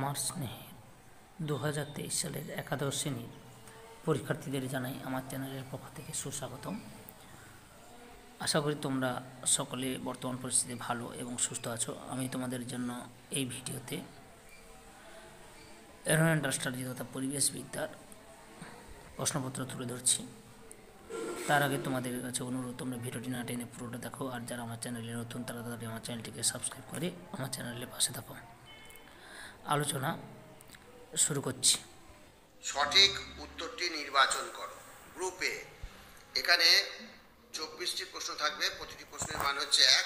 আমার স্নেহের দু হাজার তেইশ সালের একাদশ শ্রেণির পরীক্ষার্থীদের জানাই আমার চ্যানেলের পক্ষ থেকে সুস্বাগতম। আশা করি তোমরা সকলে বর্তমান পরিস্থিতি ভালো এবং সুস্থ আছো। আমি তোমাদের জন্য এই ভিডিওতে এনভায়রনমেন্টাল স্টাডি তথা পরিবেশবিদ্যার প্রশ্নপত্র তুলে ধরছি। তার আগে তোমাদের কাছে অনুরোধ, তোমরা ভিডিওটি না টেনে পুরোটা দেখো। আর যারা আমার চ্যানেলে নতুন, তারা তাদের আমার চ্যানেলটিকে সাবস্ক্রাইব করে আমার চ্যানেলের পাশে থাকো। আলোচনা শুরু করছি। সঠিক উত্তরটি নির্বাচন করো। গ্রুপে এখানে চব্বিশটি প্রশ্ন থাকবে, প্রতিটি প্রশ্নের মান হচ্ছে এক।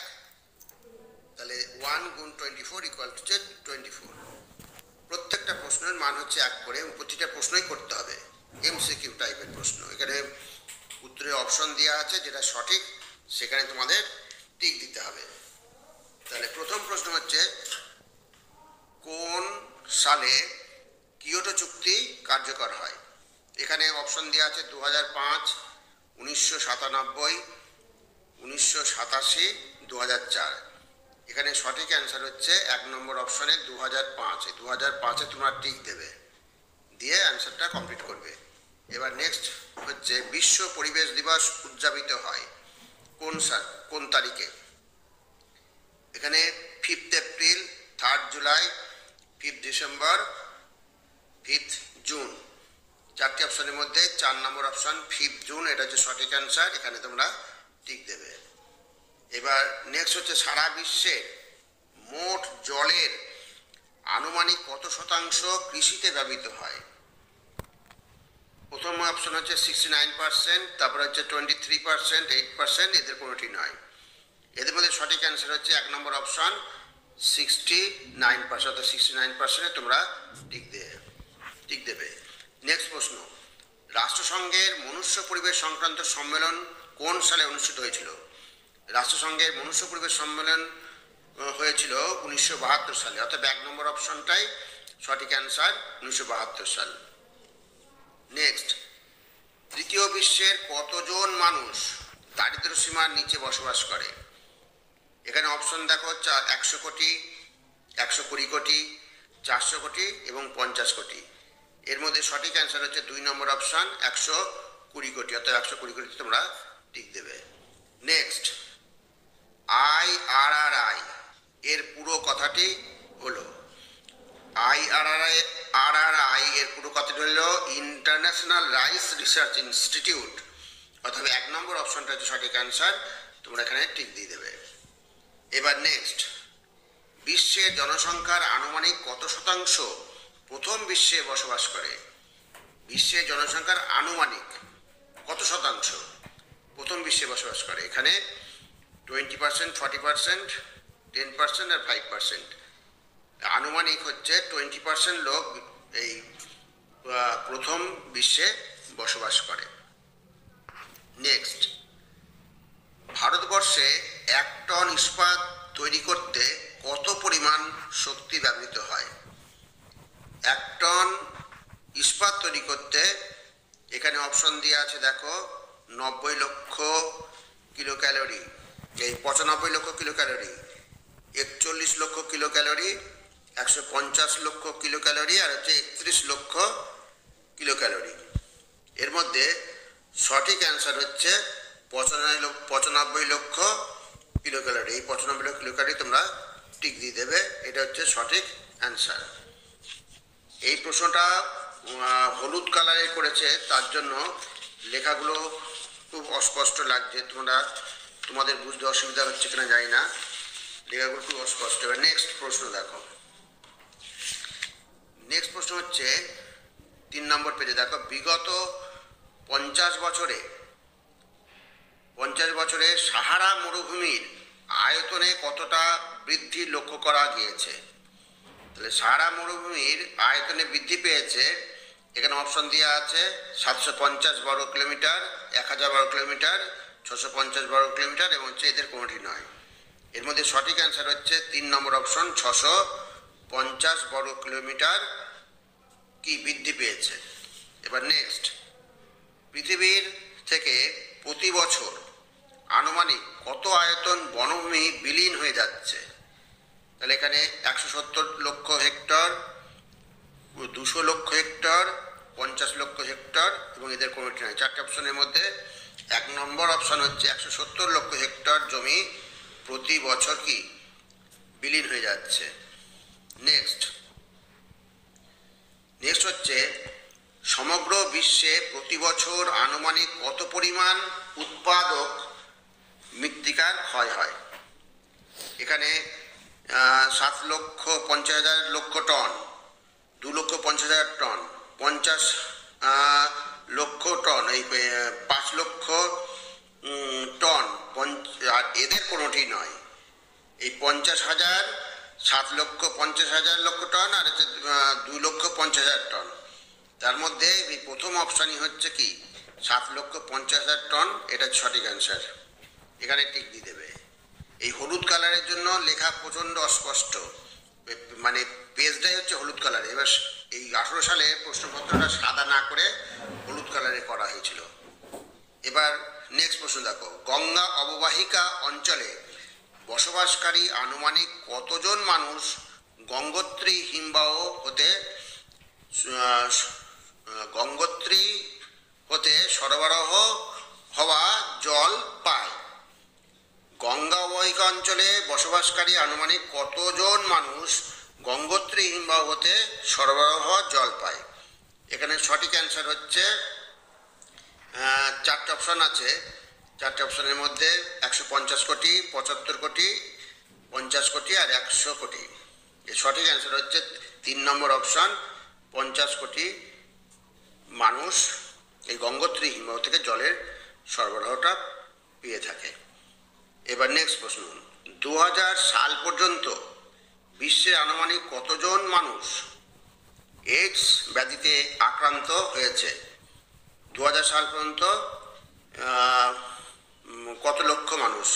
তাহলে ওয়ান গুণ টোয়েন্টি ফোর ইকুয়াল টু হচ্ছে টোয়েন্টি ফোর প্রত্যেকটা প্রশ্নের মান হচ্ছে এক করে, এবং প্রতিটা প্রশ্নই করতে হবে। এমসিকিউ টাইপের প্রশ্ন। এখানে উত্তরে অপশন দেওয়া আছে, যেটা সঠিক, সেখানে তোমাদের টিক দিতে হবে। তাহলে প্রথম প্রশ্ন হচ্ছে কোন সালে কিয়োটো চুক্তি কার্যকর হয়? এখানে অপশন দেওয়া আছে দু হাজার পাঁচ, উনিশশো সাতানব্বই, উনিশশো সাতাশি দু হাজার চার। এখানে সঠিক অ্যান্সার হচ্ছে এক নম্বর অপশনে দু হাজার পাঁচ। দু হাজার পাঁচে তোমরা টিক দেবে। দিয়ে অ্যান্সারটা কমপ্লিট করবে। এবার নেক্সট হচ্ছে বিশ্ব পরিবেশ দিবস উদযাপিত হয়। কোন সা- কোন তারিখে? এখানে fifth April third July fifth December, fifth June. চারটি অপশনের মধ্যে চার নম্বর অপশন ফিফথ জুন, এটা হচ্ছে সঠিক অ্যান্সার, এখানে তোমরা টিক দেবে। এবার নেক্সট হচ্ছে সারা বিশ্বে মোট জলের আনুমানিক কত শতাংশ কৃষিতে ব্যবহৃত হয়? প্রথম অপশন হচ্ছে সিক্সটি নাইন পার্সেন্ট তারপর হচ্ছে twenty three percent eight percent এদের কোনোটি নয়। এদের মধ্যে সঠিক অ্যান্সার হচ্ছে এক নম্বর অপশন সিক্সটি নাইন পার্সেন্ট অর্থাৎ সিক্সটি নাইন পার্সেন্টে তোমরা টিক দেবে টিক দেবে। নেক্সট প্রশ্ন, রাষ্ট্রসংঘের মনুষ্য পরিবেশ সংক্রান্ত সম্মেলন কোন সালে অনুষ্ঠিত হয়েছিল? রাষ্ট্রসংঘের মনুষ্য পরিবেশ সম্মেলন হয়েছিল উনিশশো বাহাত্তর সালে। অর্থাৎ এক নম্বর অপশনটাই সঠিক অ্যান্সার, উনিশশো বাহাত্তর সাল। নেক্সট তৃতীয় বিশ্বের কতজন মানুষ দারিদ্র সীমার নিচে বসবাস করে? এখানে অপশন দেখো একশো কোটি, একশো কুড়ি কোটি, চারশো কোটি এবং পঞ্চাশ কোটি। এর মধ্যে সঠিক অ্যান্সার হচ্ছে দুই নম্বর অপশান একশো কুড়ি কোটি। অর্থাৎ একশো কুড়ি কোটি তোমরা টিক দেবে। Next I R R I এর পুরো কথাটি হলো I R R I R R I এর পুরো কথাটি হলো ইন্টারন্যাশনাল রাইস রিসার্চ ইনস্টিটিউট অথবা এক নম্বর অপশনটা হচ্ছে সঠিক অ্যান্সার তোমরা এখানে টিক দিয়ে দেবে। এবার নেক্সট বিশ্বের জনসংখ্যার আনুমানিক কত শতাংশ প্রথম বিশ্বে বসবাস করে? বিশ্বের জনসংখ্যার আনুমানিক কত শতাংশ প্রথম বিশ্বে বসবাস করে? এখানে twenty percent forty percent ten percent আর ফাইভ পার্সেন্ট আনুমানিক হচ্ছে টোয়েন্টি পার্সেন্ট লোক এই প্রথম বিশ্বে বসবাস করে। নেক্সট ভারতবর্ষে এক টন ইস্পাত তৈরি করতে কত পরিমাণ শক্তি ব্যবহৃত হয়? এক টন ইস্পাত তৈরি করতে এখানে অপশন দিয়ে আছে, দেখো, নব্বই লক্ষ কিলো ক্যালোরি এই পঁচানব্বই লক্ষ কিলো ক্যালোরি একচল্লিশ লক্ষ কিলো ক্যালোরি একশো পঞ্চাশ লক্ষ কিলো ক্যালোরি আর হচ্ছে একত্রিশ লক্ষ কিলো ক্যালোরি এর মধ্যে সঠিক অ্যান্সার হচ্ছে পঁচানব্বই পঁচানব্বই লক্ষ কিলো ক্যালোরি এই পঁচানব্বই লক্ষ কিলো ক্যালোরি তোমরা টিক দিয়ে দেবে। এটা হচ্ছে সঠিক অ্যান্সার এই প্রশ্নটা হলুদ কালারে করেছে। তার জন্য লেখাগুলো খুব অস্পষ্ট লাগছে। তোমরা, তোমাদের বুঝতে অসুবিধা হচ্ছে কিনা জানি না। লেখাগুলো খুব অস্পষ্ট। এবার নেক্সট প্রশ্ন দেখো। নেক্সট প্রশ্ন হচ্ছে, তিন নম্বর পেজে দেখো। বিগত পঞ্চাশ বছরে পঞ্চাশ বছরে সাহারা মরুভূমির আয়তনে কতটা বৃদ্ধি লক্ষ্য করা গিয়েছে? তাহলে সাহারা মরুভূমির আয়তনে বৃদ্ধি পেয়েছে, এখানে অপশন দেওয়া আছে, সাতশো পঞ্চাশ বর্গ কিলোমিটার, এক হাজার বর্গ কিলোমিটার, ছশো পঞ্চাশ বর্গ কিলোমিটার, এবং হচ্ছে এদের কোনোটি নয়। এর মধ্যে সঠিক অ্যান্সার হচ্ছে তিন নম্বর অপশন ছশো পঞ্চাশ বর্গ কিলোমিটার কি বৃদ্ধি পেয়েছে। এবার নেক্সট পৃথিবীর থেকে প্রতি বছর আনুমানিক কত আয়তন বনভূমি বিলীন হয়ে যাচ্ছে? তাহলে এখানে একশো সত্তর লক্ষ হেক্টর, দুশো লক্ষ হেক্টর, পঞ্চাশ লক্ষ হেক্টর এবং এদের কমিটি নয় চারটে অপশনের মধ্যে এক নম্বর অপশন হচ্ছে একশো সত্তর লক্ষ হেক্টর জমি প্রতি বছর কি বিলীন হয়ে যাচ্ছে। নেক্সট। নেক্সট হচ্ছে সমগ্র বিশ্বে প্রতি বছর আনুমানিক কত পরিমাণ উৎপাদক মৃত্তিকার ক্ষয় হয়। এখানে সাত লক্ষ পঞ্চাশ হাজার লক্ষ টন, দু লক্ষ পঞ্চাশ হাজার টন, পঞ্চাশ লক্ষ টন, এই পাঁচ লক্ষ টন আর এদের কোনোটি নয়। এই পঞ্চাশ হাজার, সাত লক্ষ পঞ্চাশ হাজার লক্ষ টন, আর হচ্ছে দুই লক্ষ পঞ্চাশ হাজার টন। তার মধ্যে এই প্রথম অপশানই হচ্ছে কি? সাত লক্ষ পঞ্চাশ হাজার টন, এটা সঠিক অ্যান্সার এখানে টিক দিয়ে দেবে। এই হলুদ কালারের জন্য লেখা প্রচণ্ড অস্পষ্ট। মানে পেজটাই হচ্ছে হলুদ কালার এবার এই আঠেরো সালে প্রশ্নপত্রটা সাদা না করে হলুদ কালারে করা হয়েছিল। এবার নেক্সট প্রশ্ন দেখো। গঙ্গা অববাহিকা অঞ্চলে বসবাসকারী আনুমানিক কতজন মানুষ গঙ্গোত্রী হিমবাহ হতে গঙ্গোত্রী হতে সরবরাহ হওয়া জল পায়? অঞ্চলে বসবাসকারী আনুমানিক কতজন মানুষ গঙ্গোত্রী হিমবাহ হতে সরবরাহ জল পায়? এখানে সঠিক অ্যান্সার হচ্ছে চারটে অপশন আছে। চারটে অপশনের মধ্যে একশো পঞ্চাশ কোটি, পঁচাত্তর কোটি, পঞ্চাশ কোটি আর একশো কোটি। সঠিক অ্যান্সার হচ্ছে তিন নম্বর অপশন পঞ্চাশ কোটি মানুষ এই গঙ্গোত্রী হিমবাহ থেকে জলের সরবরাহটা পেয়ে থাকে। এবার নেক্সট প্রশ্ন। দু হাজার সাল পর্যন্ত বিশ্বের আনুমানিক কতজন মানুষ এইডস ব্যাধিতে আক্রান্ত হয়েছে? দু হাজার সাল পর্যন্ত কত লক্ষ মানুষ?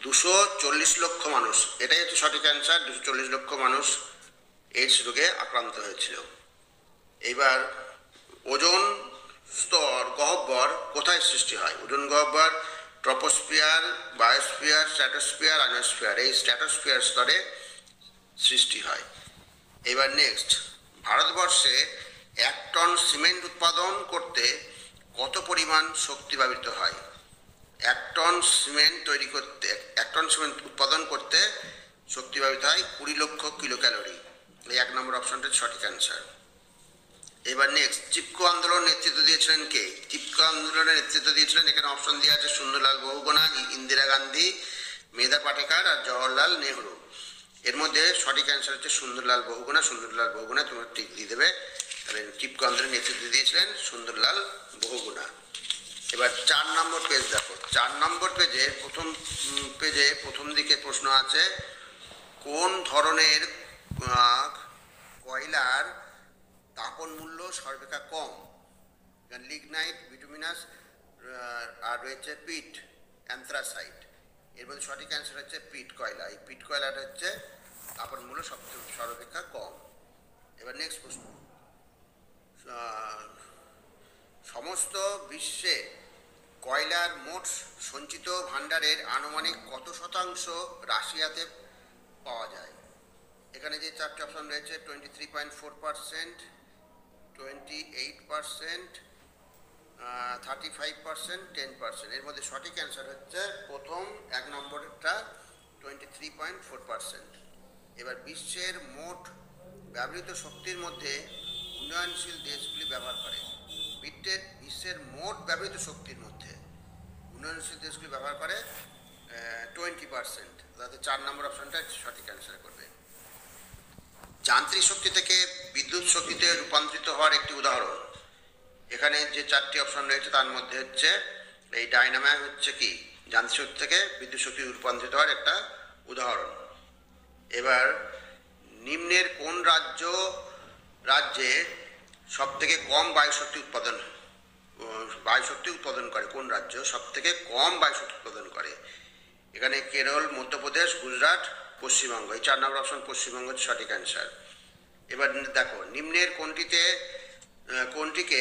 দুশো চল্লিশ লক্ষ মানুষ। এটাই হচ্ছে সঠিক অ্যান্সার দুশো চল্লিশ লক্ষ মানুষ এইডস রোগে আক্রান্ত হয়েছিল। এইবার ওজন স্তর গহ্বর কোথায় সৃষ্টি হয়? ওজন গহ্বর ট্রপোস্ফিয়ার বায়োস্ফিয়ার স্ট্র্যাটোস্ফিয়ার আনোস্ফিয়ার এই স্ট্র্যাটোস্ফিয়ার স্তরে সৃষ্টি হয়। এবার নেক্সট ভারতবর্ষে এক টন সিমেন্ট উৎপাদন করতে কত পরিমাণ শক্তি ব্যবহৃত হয়? এক টন সিমেন্ট তৈরি করতে, এক টন সিমেন্ট উৎপাদন করতে শক্তি ব্যবহৃত হয় কুড়ি লক্ষ কিলো ক্যালোরি এই এক নম্বর অপশনটা সঠিক অ্যান্সার এবার নেক্সট চিপকো আন্দোলন নেতৃত্ব দিয়েছিলেন কে? চিপকো আন্দোলনের নেতৃত্ব দিয়েছিলেন, এখানে অপশন দেওয়া আছে সুন্দরলাল বহুগুণা ইন্দিরা গান্ধী, মেধা পাটেকার আর জওয়াহরলাল নেহরু। এর মধ্যে সঠিক অ্যান্সার হচ্ছে সুন্দরলাল বহুগুণা সুন্দরলাল বহুগুণা তোমার টিক দিয়ে দেবে। তাহলে চিপকো আন্দোলনের নেতৃত্ব দিয়েছিলেন সুন্দরলাল বহুগুণা এবার চার নম্বর পেজ দেখো। চার নম্বর পেজে প্রথম পেজে প্রথম দিকে প্রশ্ন আছে, কোন ধরনের কয়লার তাপন মূল্য সর্বেক্ষা কম। লিগনাইট, বিটুমিনাস আর রয়েছে পিট, অ্যান্থ্রাসাইট। এর মধ্যে সঠিক অ্যান্সার হচ্ছে পিট কয়লা। এই পিট কয়লাটা হচ্ছে তাপন মূল্য সবচেয়ে সর্বাপেক্ষা কম। এবার নেক্সট প্রশ্ন। সমস্ত বিশ্বে কয়লার মোট সঞ্চিত ভাণ্ডারের আনুমানিক কত শতাংশ রাশিয়াতে পাওয়া যায়? এখানে যে চারটে অপশন রয়েছে twenty three point four percent twenty eight percent thirty five percent ten percent এর মধ্যে সঠিক অ্যান্সার হচ্ছে প্রথম এক নম্বরটা twenty three point four percent এবার বিশ্বের মোট ব্যবহৃত শক্তির মধ্যে উন্নয়নশীল দেশগুলি ব্যবহার করে। বিশ্বের বিশ্বের মোট ব্যবহৃত শক্তির মধ্যে উন্নয়নশীল দেশগুলি ব্যবহার করে টোয়েন্টি পার্সেন্ট তাতে চার নম্বর অপশনটা সঠিক অ্যান্সার করবে। যান্ত্রিক শক্তি থেকে বিদ্যুৎ শক্তিতে রূপান্তরিত হওয়ার একটি উদাহরণ। এখানে যে চারটি অপশন রয়েছে, তার মধ্যে হচ্ছে এই ডাইনামাইট হচ্ছে কি? যান্ত্রিক শক্তি থেকে বিদ্যুৎ শক্তি রূপান্তরিত হওয়ার একটা উদাহরণ। এবার, নিম্নের কোন রাজ্য, রাজ্যে সব থেকে কম বায়ুশক্তি উৎপাদন বায়ুশক্তি উৎপাদন করে? কোন রাজ্য সব থেকে কম বায়ুশক্তি উৎপাদন করে? এখানে কেরল, মধ্যপ্রদেশ, গুজরাট পশ্চিমবঙ্গ, এই চার নম্বর অপশন পশ্চিমবঙ্গ সঠিক অ্যান্সার এবার দেখো, নিম্নের কোনটিতে কোনটিকে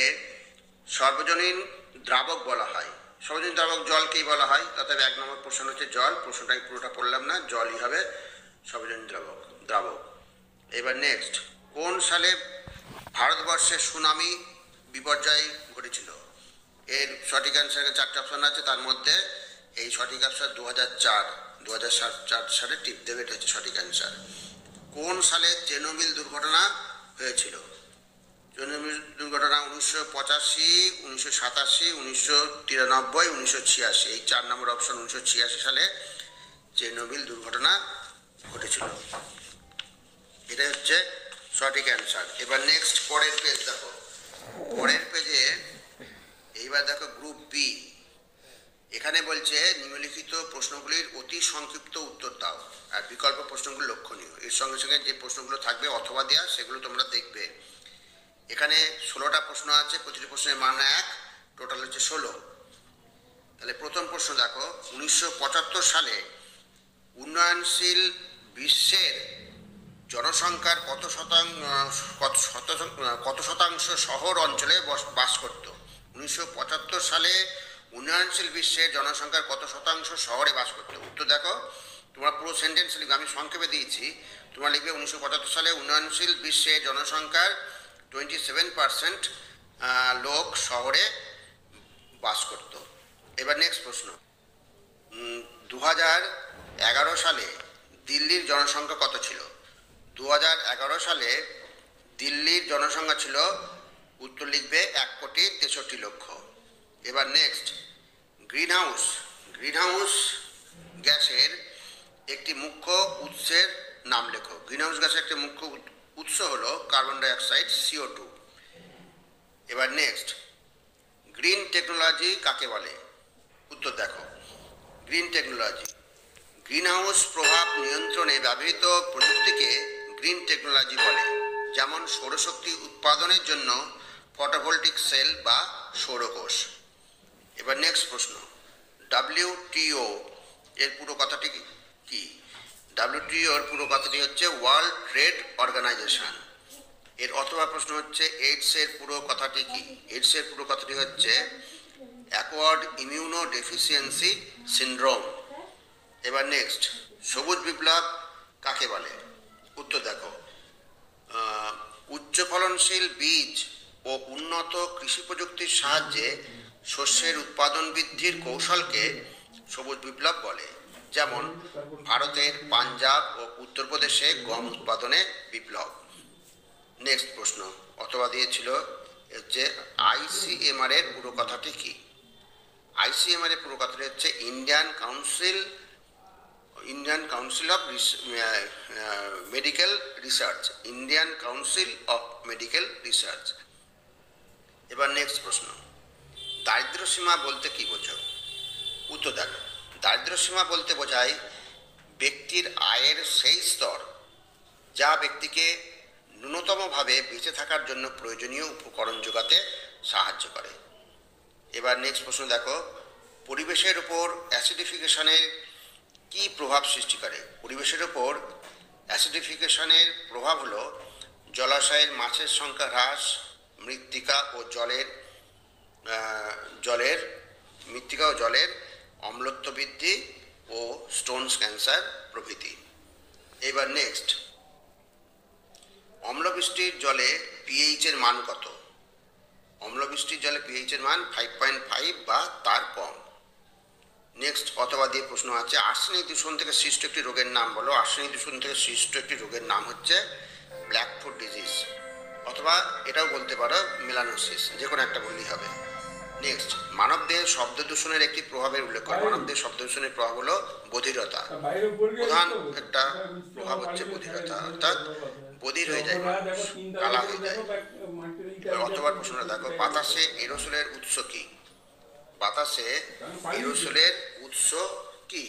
সর্বজনীন দ্রাবক বলা হয়? সর্বজনীন দ্রাবক জলকেই বলা হয়? অর্থাৎ এক নম্বর প্রশ্ন হচ্ছে জল, প্রশ্নটা আমি পুরোটা পড়লাম না, জলই হবে সর্বজনীন দ্রাবক দ্রাবক। এবার নেক্সট কোন সালে ভারতবর্ষে সুনামি বিপর্যয় ঘটেছিল? এর সঠিক অ্যান্সার চারটে অপশন আছে, তার মধ্যে এই সঠিক অ্যান্সার দু হাজার চার। দু হাজার চার সালে টিপ দেবে, এটা হচ্ছে সঠিক অ্যান্সার কোন সালে চেনোবিল দুর্ঘটনা হয়েছিল? চেনোবিল দুর্ঘটনা উনিশশো পঁচাশি, উনিশশো সাতাশি, উনিশশো তিরানব্বই, উনিশশো ছিয়াশি। এই চার নম্বর অপশন উনিশশো ছিয়াশি সালে চেনোবিল দুর্ঘটনা ঘটেছিল। এটা হচ্ছে সঠিক অ্যান্সার এবার নেক্সট পরের পেজ দেখো। পরের পেজে এইবার দেখো গ্রুপ বি এখানে বলছে, নিম্নলিখিত প্রশ্নগুলির অতি সংক্ষিপ্ত উত্তর দাও, আর বিকল্প প্রশ্নগুলো লক্ষণীয়। এর সঙ্গে সঙ্গে যে প্রশ্নগুলো থাকবে, অথবা দেওয়া সেগুলো তোমরা দেখবে। এখানে ষোলোটা প্রশ্ন আছে, প্রতিটি প্রশ্নের মান এক, টোটাল হচ্ছে ষোলো। তাহলে প্রথম প্রশ্ন দেখো, উনিশশো পঁচাত্তর সালে উন্নয়নশীল বিশ্বের জনসংখ্যার কত শতাংশ কত শতাংশ কত শতাংশ শহর অঞ্চলে বস- বাস করত? উনিশশো পঁচাত্তর সালে উন্নয়নশীল বিশ্বের জনসংখ্যার কত শতাংশ শহরে বাস করত উত্তর দেখো, তোমরা পুরো সেন্টেন্স লিখবে, আমি সংক্ষেপে দিয়েছি। তোমরা লিখবে উনিশশো পঁচাত্তর সালে উন্নয়নশীল বিশ্বে জনসংখ্যার টোয়েন্টি সেভেন পার্সেন্ট লোক শহরে বাস করত। এবার নেক্সট প্রশ্ন। দু এগারো সালে দিল্লির জনসংখ্যা কত ছিল? দু এগারো সালে দিল্লির জনসংখ্যা ছিল, উত্তর লিখবে এক কোটি তেষট্টি লক্ষ। এবার next greenhouse greenhouse গ্যাসের একটি মুখ্য উৎসের নাম লেখো। গ্রিন হাউস গ্যাসের একটি মুখ্য উৎস হলো carbon dioxide C O two এবার নেক্সট গ্রিন টেকনোলজি কাকে বলে? উত্তর দেখো। গ্রিন টেকনোলজি গ্রিন হাউস প্রভাব নিয়ন্ত্রণে ব্যবহৃত প্রযুক্তিকে গ্রিন টেকনোলজি বলে। যেমন সৌরশক্তি উৎপাদনের জন্য ফটোভোল্টিক সেল বা সৌরকোষ। এবার নেক্সট প্রশ্ন। ডাব্লিউটিও এর পুরো কথাটি কি- ডাব্লিউটিও এর পুরো কথাটি হচ্ছে ওয়ার্ল্ড ট্রেড অর্গানাইজেশন এর অথবা প্রশ্ন হচ্ছে এইডস এর পুরো কথাটি কি? এইডস এর পুরো কথাটি হচ্ছে অ্যাকোয়ার্ড ইমিউনো ডেফিসিয়েন্সি সিনড্রোম এবার নেক্সট সবুজ বিপ্লব কাকে বলে? উত্তর দেখো। উচ্চ ফলনশীল বীজ ও উন্নত কৃষি প্রযুক্তির সাহায্যে শস্যের উৎপাদন বৃদ্ধির কৌশলকে সবুজ বিপ্লব বলে। যেমন, ভারতের পাঞ্জাব ও উত্তরপ্রদেশে গম উৎপাদনে বিপ্লব। নেক্সট প্রশ্ন, অথবা দিয়েছিল হচ্ছে আইসিএমআর এর পুরো কথাটি কি? আইসিএমআর এর পুরো কথাটি হচ্ছে Indian council Indian council of medical research, Indian council of medical research. এবার নেক্সট প্রশ্ন। দারিদ্র সীমা বলতে কি বোঝো? উত্তর দেখো। দারিদ্র সীমা বলতে বোঝায় ব্যক্তির আয়ের সেই স্তর যা ব্যক্তিকে ন্যূনতমভাবে বেঁচে থাকার জন্য প্রয়োজনীয় উপকরণ যোগাতে সাহায্য করে। এবার নেক্সট প্রশ্ন দেখো, পরিবেশের উপর অ্যাসিডিফিকেশনের কি প্রভাব সৃষ্টি করে? পরিবেশের উপর অ্যাসিডিফিকেশনের প্রভাব হলো জলাশয়ের মাছের সংখ্যা হ্রাস, মৃত্তিকা ও জলের জলের, মৃত্তিকা ও জলের অম্লত্ব বৃদ্ধি ও স্টোনস ক্যান্সার প্রভৃতি। এবার নেক্সট অম্লবৃষ্টির জলে পিএইচ এর মান কত? অম্লবৃষ্টির জলে পিএইচ এর মান ফাইভ পয়েন্ট ফাইভ বা তার কম। নেক্সট অথবা দিয়ে প্রশ্ন আছে, আর্সেনিক দূষণ থেকে সৃষ্ট একটি রোগের নাম বলো। আর্সেনিক দূষণ থেকে সৃষ্ট একটি রোগের নাম হচ্ছে ব্ল্যাক ফুড ডিজিজ অথবা এটাও বলতে পারো মেলানোসিস যে কোনো একটা বললেই হবে। নেক্সট মানবদেহের শব্দ দূষণের একটি প্রভাবের উল্লেখ করো। মানবদেহের শব্দ দূষণের প্রভাব হলো বধিরতা। প্রধান একটা প্রভাব হচ্ছে বধিরতা। অর্থাৎ বধির হয়ে যায় মানুষ, কালা হয়ে যায়। অথবা প্রশ্নটা দেখো বাতাসে এরোসোলের উৎস কি? বাতাসে এরোসোলের উৎস কি?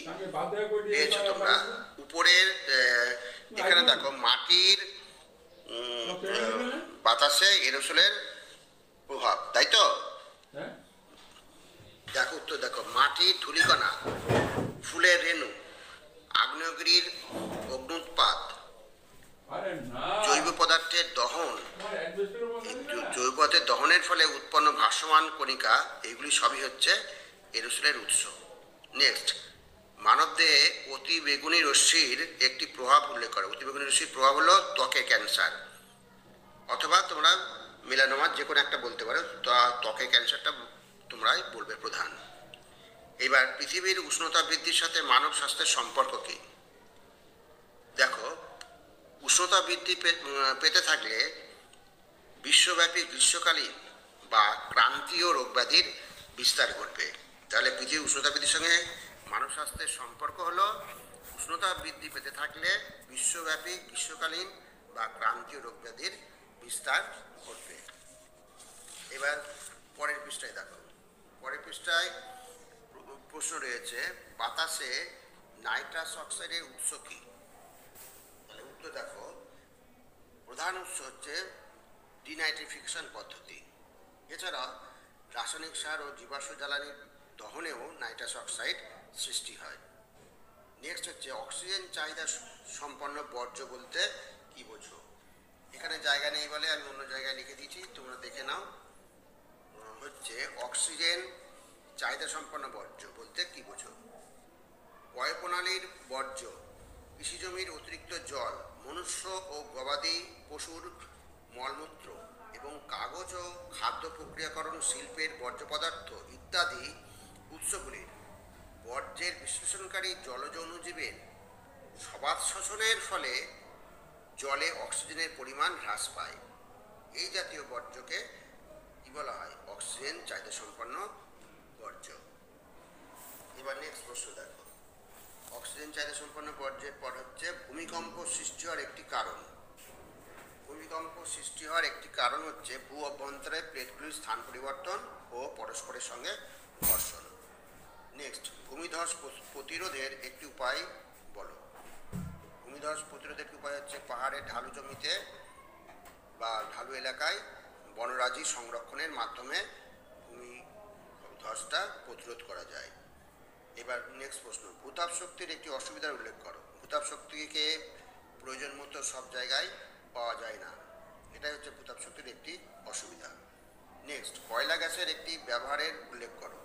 পেয়েছ তোমরা। উপরের এখানে দেখো মাটির বাতাসে এরোসোলের প্রভাব তাই তো? দেখো উত্তর দেখো মাটির ধূলিকণা, ফুলের রেণু, আগ্নেয়গিরির অগ্নুৎপাত, জৈব পদার্থের দহন জৈব পদার্থের দহনের ফলে উৎপন্ন ভাসমান কণিকা, এগুলি সবই হচ্ছে এরোসোলের উৎস। নেক্সট মানবদেহে অতি বেগুনি রশ্মির একটি প্রভাব উল্লেখ করে। অতি বেগুনি রশ্মির প্রভাব হলো ত্বকে ক্যান্সার। অথবা তোমরা মেলানোমা যে কোনো একটা বলতে পারো, ত্বকে ক্যান্সারটা তোমরাই বলবে প্রধান। এবার পৃথিবীর উষ্ণতা বৃদ্ধির সাথে মানব স্বাস্থ্যের সম্পর্ক কী? দেখো, উষ্ণতা বৃদ্ধি পেতে থাকলে বিশ্বব্যাপী গ্রীষ্মকালীন বা ক্রান্তীয় রোগব্যাধির বিস্তার ঘটবে। তাহলে পৃথিবীর উষ্ণতা বৃদ্ধির সঙ্গে মানব স্বাস্থ্যের সম্পর্ক হলো, উষ্ণতা বৃদ্ধি পেতে থাকলে বিশ্বব্যাপী গ্রীষ্মকালীন বা ক্রান্তীয় রোগব্যাধির বিস্তার ঘটবে। এবার পরের পৃষ্ঠায় দেখো। পরের পৃষ্ঠায় প্রশ্ন রয়েছে, বাতাসে নাইট্রাস অক্সাইডের উৎস কী? তাহলে উত্তর দেখো, প্রধান উৎস হচ্ছে ডিনাইট্রিফিকেশন পদ্ধতি। এছাড়া রাসায়নিক সার ও জীবাশ্ম জ্বালানির দহনেও নাইট্রাস অক্সাইড সৃষ্টি হয়। নেক্সট হচ্ছে, অক্সিজেন চাহিদা সম্পন্ন বর্জ্য বলতে কি বোঝো? এখানে জায়গা নেই বলে আমি অন্য জায়গায় লিখে দিয়েছি, তোমরা দেখে নাও। হচ্ছে অক্সিজেন চাহিদা সম্পন্ন বর্জ্য বলতে কি বোঝো? বায়ুপ্রণালীর বর্জ্য কৃষিজমির অতিরিক্ত জল, মনুষ্য ও গবাদি পশুর মলমূত্র এবং কাগজ ও খাদ্য প্রক্রিয়াকরণ শিল্পের বর্জ্য পদার্থ ইত্যাদি উৎসগুলির বর্জ্যের বিশ্লেষণকারী জলজ অনুজীবের সবাদ শোষণের ফলে জলে অক্সিজেনের পরিমাণ হ্রাস পায়। এই জাতীয় বর্জ্যকে বলা হয় অক্সিজেন চাহিদা সম্পন্ন বর্জ্য। এবার নেক্সট প্রশ্ন দেখো। অক্সিজেন চাহিদা সম্পন্ন বর্জ্যের পর হচ্ছে ভূমিকম্প সৃষ্টি হওয়ার একটি কারণ। ভূমিকম্প সৃষ্টি হওয়ার একটি কারণ হচ্ছে ভূ অভ্যন্তরে প্লেটগুলির স্থান পরিবর্তন ও পরস্পরের সঙ্গে ঘর্ষণ। নেক্সট ভূমিধস প- প্রতিরোধের একটি উপায় বলো। ভূমিধস প্রতিরোধের একটি উপায় হচ্ছে পাহাড়ের ঢালু জমিতে বা ঢালু এলাকায় বনরাজি সংরক্ষণের মাধ্যমে ভূমি ধসটা প্রতিরোধ করা যায়। এবার নেক্সট প্রশ্ন, ভূতাপ শক্তির একটি অসুবিধার উল্লেখ করো। ভূতাপ শক্তিকে প্রয়োজন মতো সব জায়গায় পাওয়া যায় না। এটাই হচ্ছে ভূতাপ শক্তির একটি অসুবিধা। নেক্সট কয়লা গ্যাসের একটি ব্যবহারের উল্লেখ করো।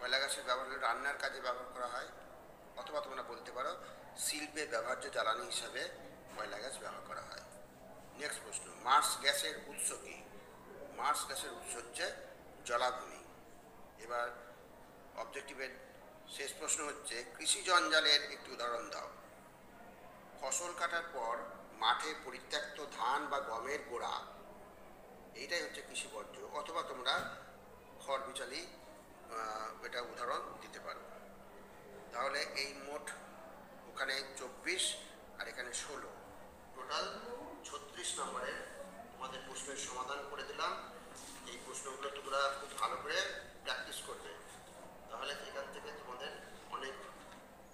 কয়লা গ্যাসের ব্যবহার রান্নার কাজে ব্যবহার করা হয়, অথবা তোমরা বলতে পারো শিল্পে ব্যবহার্য জ্বালানি হিসাবে কয়লা গ্যাস ব্যবহার করা হয়। নেক্সট প্রশ্ন, মার্স গ্যাসের উৎস কী? মার্স গ্যাসের উৎস হচ্ছে জলাভূমি। এবার অবজেক্টিভের শেষ প্রশ্ন হচ্ছে, কৃষি জঞ্জালের একটি উদাহরণ দাও। ফসল কাটার পর মাঠে পরিত্যক্ত ধান বা গমের গোড়া, এইটাই হচ্ছে কৃষি বর্জ্য। অথবা তোমরা খড় বিচালি এটা উদাহরণ দিতে পারো। তাহলে এই মোট ওখানে চব্বিশ আর এখানে ষোলো। টোটাল ছত্রিশ নম্বরের তোমাদের প্রশ্নের সমাধান করে দিলাম। এই প্রশ্নগুলো তোমরা খুব ভালো করে প্র্যাকটিস করবে। তাহলে এখান থেকে তোমাদের অনেক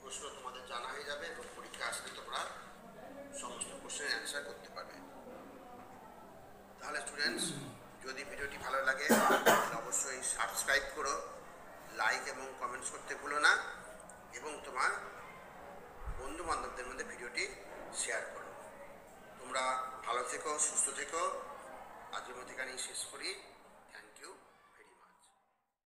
প্রশ্ন তোমাদের জানা হয়ে যাবে এবং পরীক্ষা আসলে তোমরা সমস্ত প্রশ্নের অ্যান্সার করতে পারবে। তাহলে স্টুডেন্টস যদি ভিডিওটি ভালো লাগে অবশ্যই সাবস্ক্রাইব করো লাইক এবং কমেন্টস করতে ভুলো না এবং তোমার বন্ধু বান্ধবদের মধ্যে ভিডিওটি শেয়ার করো। তোমরা ভালো থেকো, সুস্থ থেকো। আজকের মধ্যে শেষ করি।